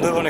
dedo en